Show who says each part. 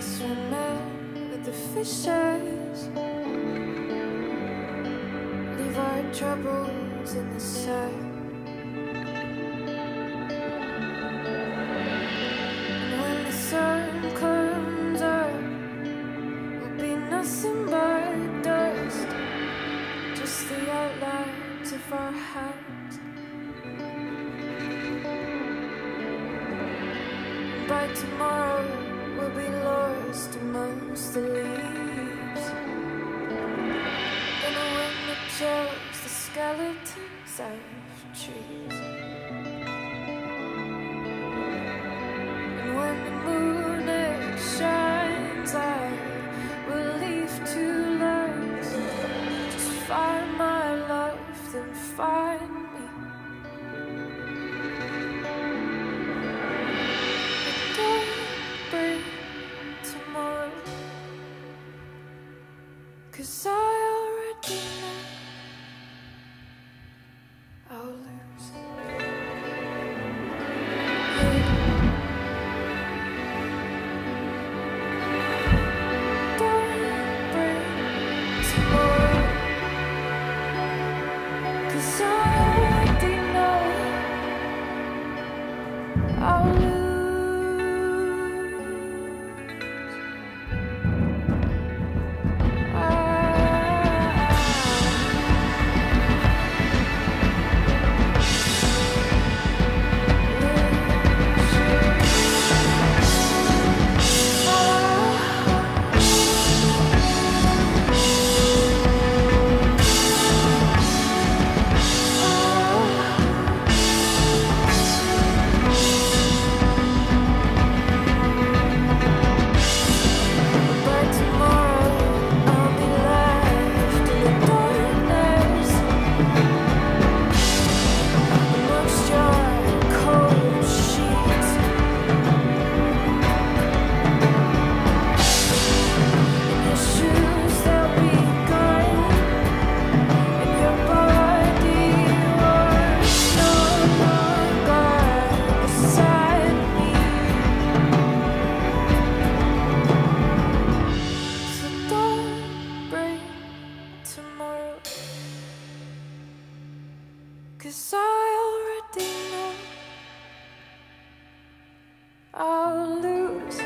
Speaker 1: swimming with the fishes. Leave our troubles in the sun. When the sun comes up, we'll be nothing but dust. Just the outlines of our hands. By tomorrow, we'll be lost amongst the leaves. In a wind that chills the skeletons of trees. And when the moon I'll lose. Don't tomorrow. Cause I anymore. Cause I already know I'll lose.